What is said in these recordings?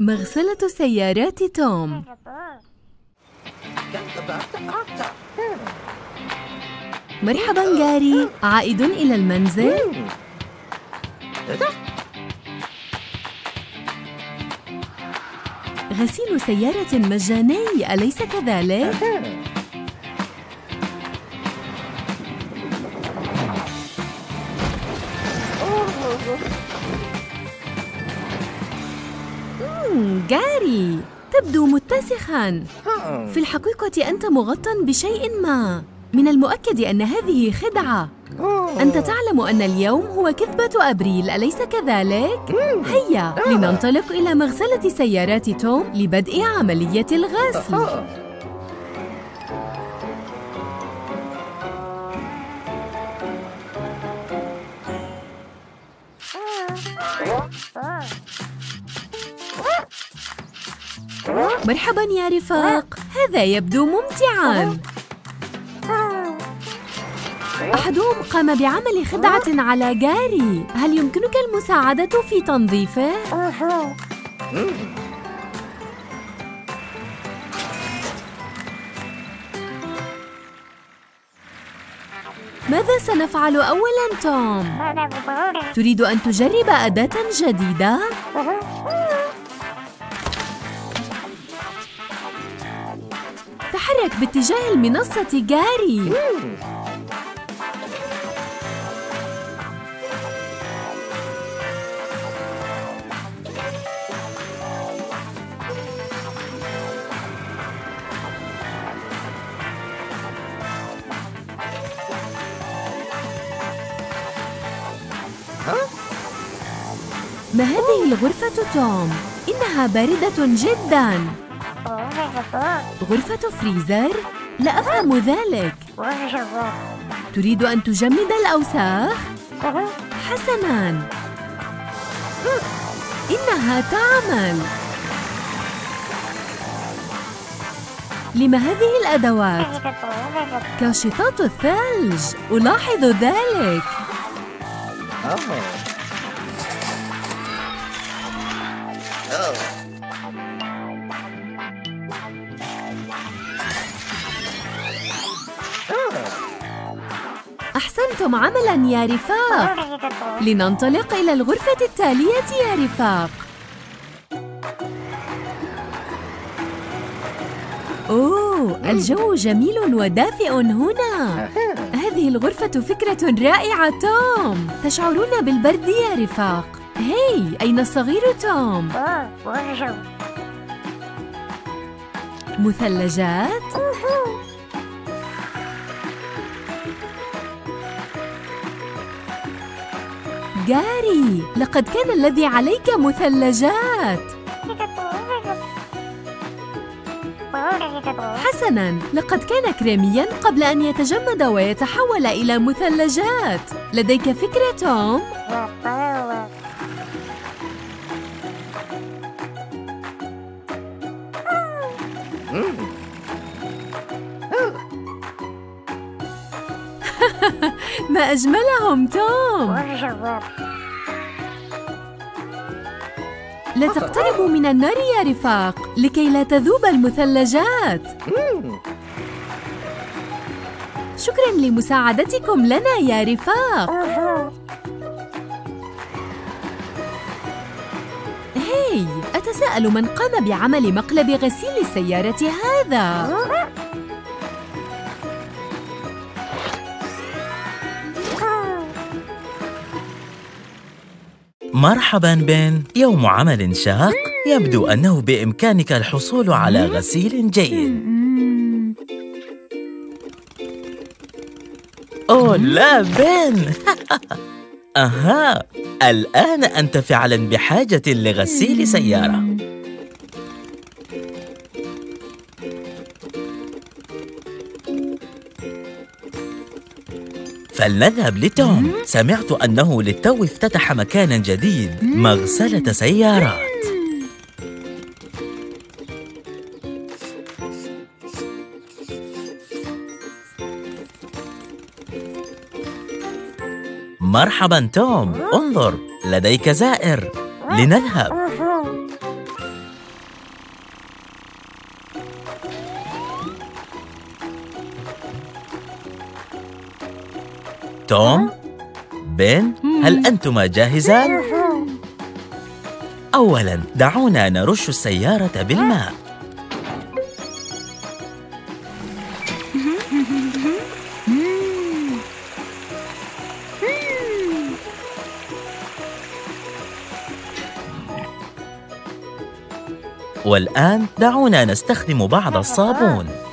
مغسلة سيارات توم مرحبا جاري عائد إلى المنزل؟ غسيل سيارة مجاني أليس كذلك؟ جاري. تبدو متسخا. في الحقيقة أنت مغطى بشيء ما. من المؤكد أن هذه خدعة. أنت تعلم أن اليوم هو كذبة أبريل. أليس كذلك؟ هيا لننطلق إلى مغسلة سيارات توم لبدء عملية الغسل. مرحبا يا رفاق هذا يبدو ممتعا أحدهم قام بعمل خدعة على جاري هل يمكنك المساعدة في تنظيفه؟ ماذا سنفعل أولاً توم؟ تريد أن تجرب أداة جديدة؟ تحرك باتجاه المنصة جاري ما هذه الغرفة توم؟ إنها باردة جداً غرفة فريزر؟ لا أفهم ذلك تريد أن تجمد الأوساخ؟ حسناً إنها تعمل لما هذه الأدوات؟ كاشطات الثلج ألاحظ ذلك أحسنتم عملاً يا رفاق. لننطلق إلى الغرفة التالية يا رفاق. أوه الجو جميل ودافئ هنا. هذه الغرفة فكرة رائعة توم. تشعرون بالبرد يا رفاق. هاي أين الصغير توم؟ مثلجات؟ جاري لقد كان الذي عليك مثلجات حسناً لقد كان كريمياً قبل أن يتجمد ويتحول إلى مثلجات لديك فكرة توم؟ أجملهم توم. لا تقتربوا من النار يا رفاق لكي لا تذوب المثلجات. شكرا لمساعدتكم لنا يا رفاق. هاي أتساءل من قام بعمل مقلب غسيل السيارة هذا؟ مرحبا بن. يوم عمل شاق يبدو أنه بإمكانك الحصول على غسيل جيد. أوه لا بن. أها. الآن أنت فعلا بحاجة لغسيل سيارة. فلنذهب لتوم. سمعت أنه للتو افتتح مكانا جديد مغسلة سيارات. مرحبا توم انظر لديك زائر. لنذهب. توم بن هل أنتما جاهزان؟ أولاً دعونا نرش السيارة بالماء. والآن دعونا نستخدم بعض الصابون.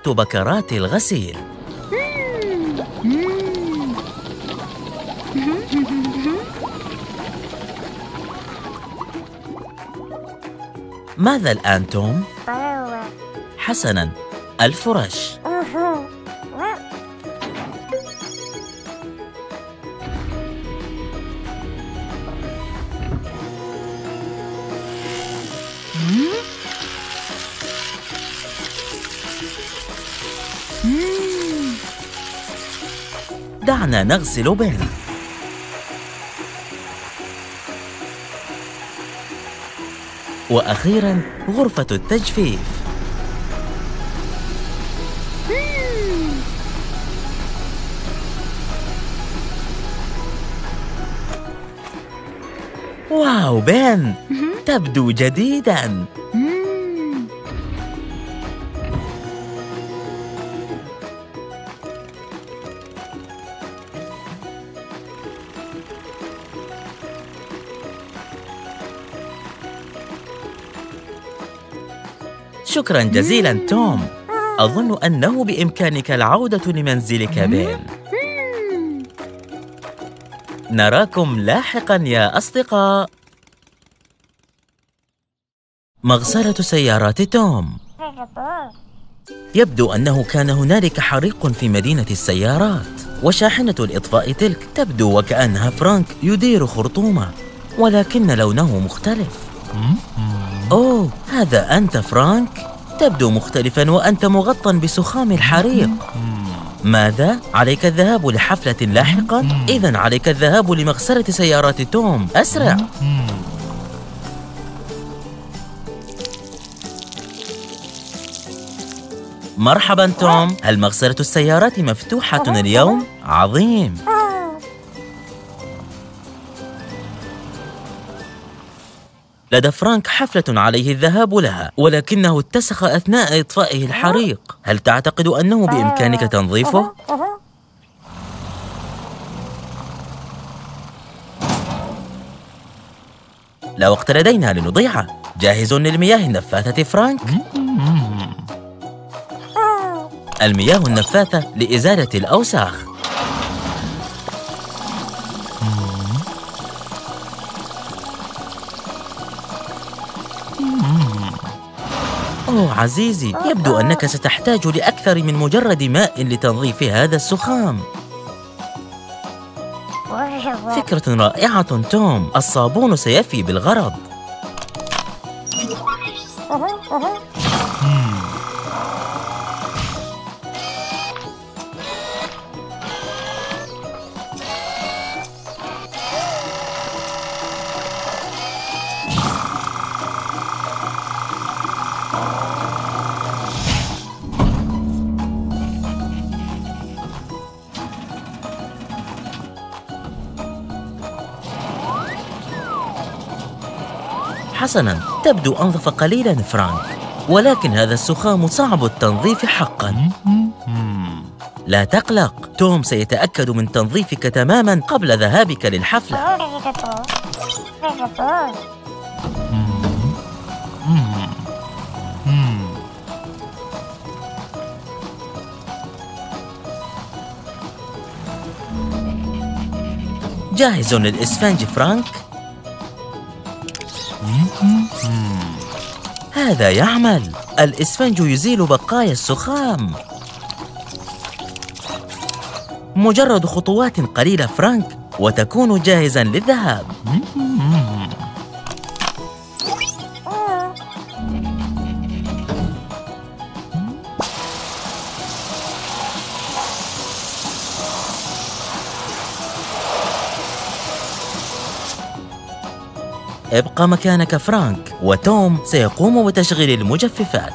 وقت بكرات الغسيل. ماذا الآن توم؟ حسناً. الفرش. دعنا نغسل بن وأخيراً غرفة التجفيف. واو بن! تبدو جديداً. شكرا جزيلا توم. أظن أنه بإمكانك العودة لمنزلك بين نراكم لاحقا يا أصدقاء. مغسلة سيارات توم. يبدو أنه كان هنالك حريق في مدينة السيارات وشاحنة الإطفاء تلك تبدو وكأنها فرانك يدير خرطومة ولكن لونه مختلف. أوه هذا أنت فرانك؟ تبدو مختلفا وأنت مغطى بسخام الحريق ماذا؟ عليك الذهاب لحفلة لاحقا؟ إذا عليك الذهاب لمغسلة سيارات توم أسرع مرحبا توم هل مغسلة السيارات مفتوحة اليوم؟ عظيم لدى فرانك حفلة عليه الذهاب لها ولكنه اتسخ أثناء إطفائه الحريق هل تعتقد أنه بإمكانك تنظيفه؟ لا وقت لدينا لنضيعه جاهز للمياه النفاثة فرانك؟ المياه النفاثة لإزالة الأوساخ أوه عزيزي يبدو أنك ستحتاج لأكثر من مجرد ماء لتنظيف هذا السخام فكرة رائعة توم. الصابون سيفي بالغرض. حسنا تبدو أنظف قليلا فرانك ولكن هذا السخام صعب التنظيف حقا لا تقلق توم سيتأكد من تنظيفك تماما قبل ذهابك للحفلة جاهز للإسفنج فرانك؟ هذا يعمل؟ الإسفنج يزيل بقايا السخام. مجرد خطوات قليلة فرانك وتكون جاهزا للذهاب. ابقى مكانك فرانك وتوم سيقوم بتشغيل المجففات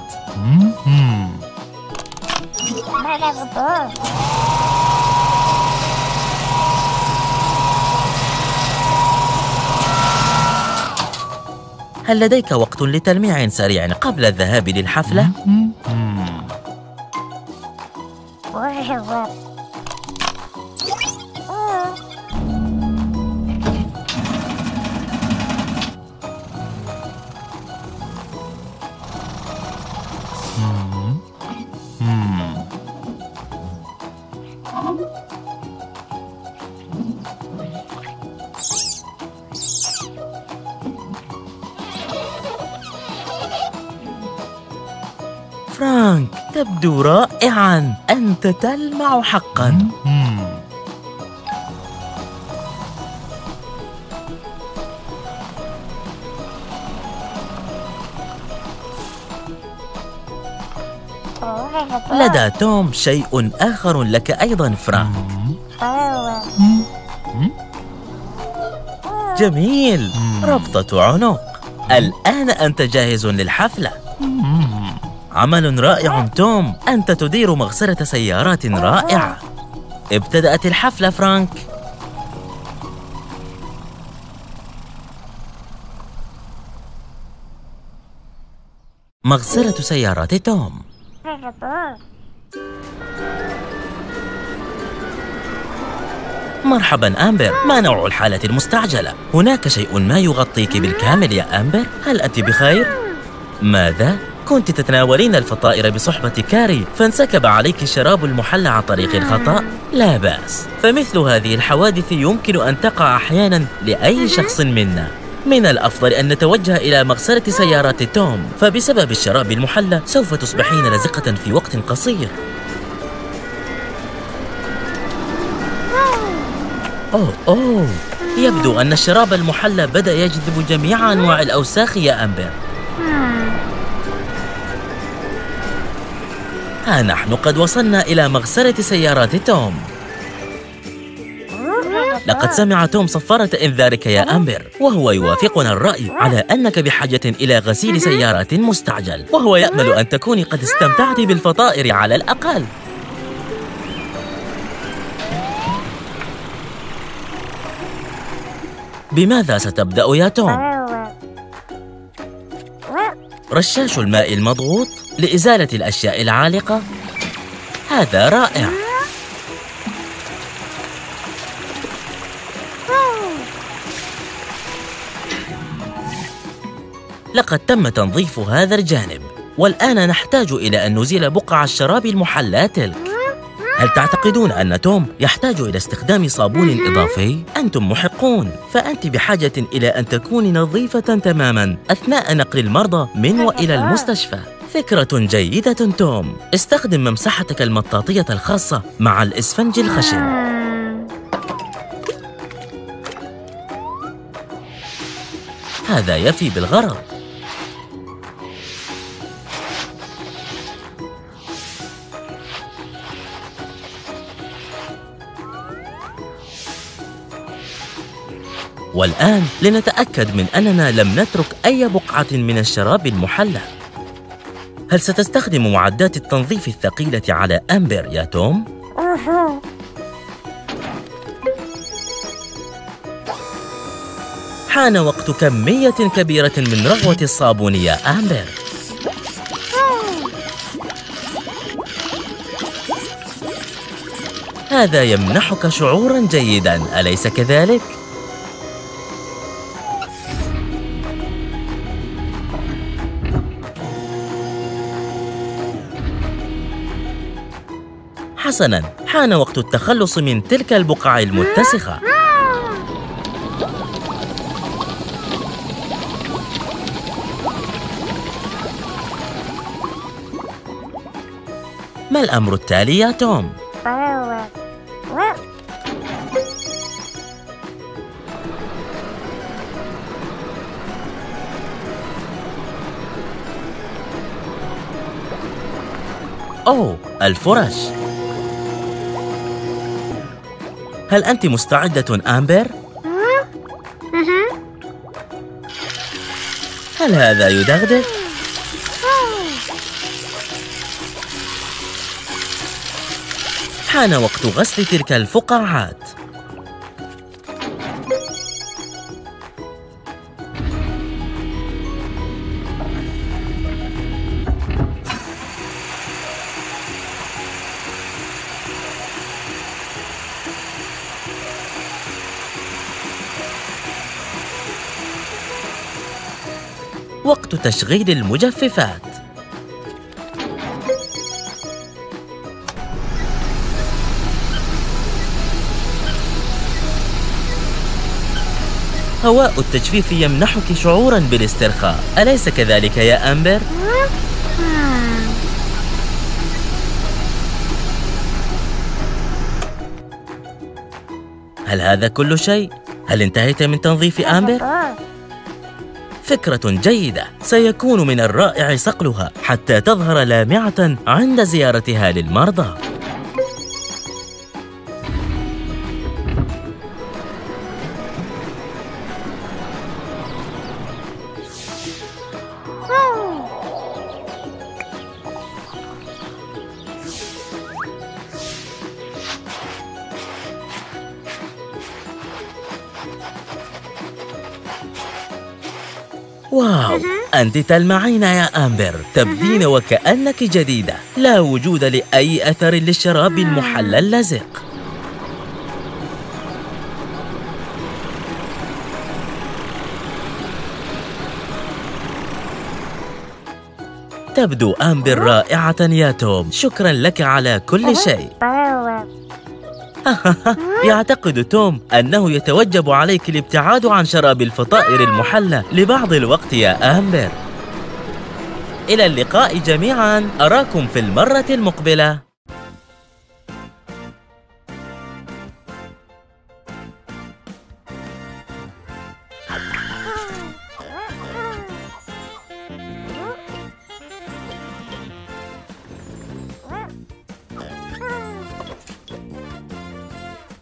هل لديك وقت لتلميع سريع قبل الذهاب للحفلة؟ فرانك تبدو رائعا. أنت تلمع حقا. لدى توم شيء آخر لك أيضا فرانك. جميل. ربطة عنق. الآن أنت جاهز للحفلة. عمل رائع توم أنت تدير مغسلة سيارات رائعة ابتدأت الحفلة فرانك مغسلة سيارات توم مرحبا أمبر ما نوع الحالة المستعجلة؟ هناك شيء ما يغطيك بالكامل يا أمبر؟ هل أنت بخير؟ ماذا؟ كنت تتناولين الفطائر بصحبة كاري فانسكب عليك شراب المحلى عن طريق الخطأ؟ لا بأس. فمثل هذه الحوادث يمكن أن تقع أحيانا لأي شخص منا. من الأفضل أن نتوجه إلى مغسلة سيارات توم فبسبب الشراب المحلى سوف تصبحين لزقة في وقت قصير. أوه أوه. يبدو أن الشراب المحلى بدأ يجذب جميع أنواع الأوساخ يا أمبر ها نحن قد وصلنا إلى مغسلة سيارات توم. لقد سمع توم صفارة إنذارك يا أمبر وهو يوافقنا الرأي على أنك بحاجة إلى غسيل سيارات مستعجل وهو يأمل أن تكوني قد استمتعت بالفطائر على الأقل. بماذا ستبدأ يا توم؟ رشاش الماء المضغوط؟ لإزالة الأشياء العالقة. هذا رائع. لقد تم تنظيف هذا الجانب والآن نحتاج إلى أن نزيل بقع الشراب المحلى تلك. هل تعتقدون أن توم يحتاج إلى استخدام صابون إضافي؟ أنتم محقون فأنت بحاجة إلى أن تكوني نظيفة تماماً أثناء نقل المرضى من وإلى المستشفى. فكرة جيدة توم. استخدم ممسحتك المطاطية الخاصة مع الإسفنج الخشن. هذا يفي بالغرض. والآن لنتأكد من أننا لم نترك أي بقعة من الشراب المحلى. هل ستستخدم معدات التنظيف الثقيلة على أمبر يا توم؟ حان وقت كمية كبيرة من رغوة الصابون يا أمبر هذا يمنحك شعورا جيدا أليس كذلك؟ حسناً، حان وقت التخلص من تلك البقع المتسخة. ما الأمر التالي يا توم؟ أوه، الفرش! هل أنت مستعدة آمبر؟ هل هذا يدغدغ؟ حان وقت غسل تلك الفقاعات وقت تشغيل المجففات هواء التجفيف يمنحك شعورا بالاسترخاء أليس كذلك يا أمبر؟ هل هذا كل شيء؟ هل انتهيت من تنظيف أمبر؟ فكرة جيدة سيكون من الرائع صقلها حتى تظهر لامعة عند زيارتها للمرضى. واو! أنت تلمعين يا أمبر. تبدين وكأنك جديدة. لا وجود لأي أثر للشراب المحلى اللزق تبدو أمبر رائعة يا توم. شكرا لك على كل شيء. يعتقد توم أنه يتوجب عليك الابتعاد عن شراب الفطائر المحلى. لبعض الوقت يا آمبر إلى اللقاء جميعاً. أراكم في المرة المقبلة.